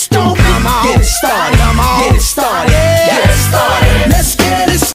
stupid. Get it started.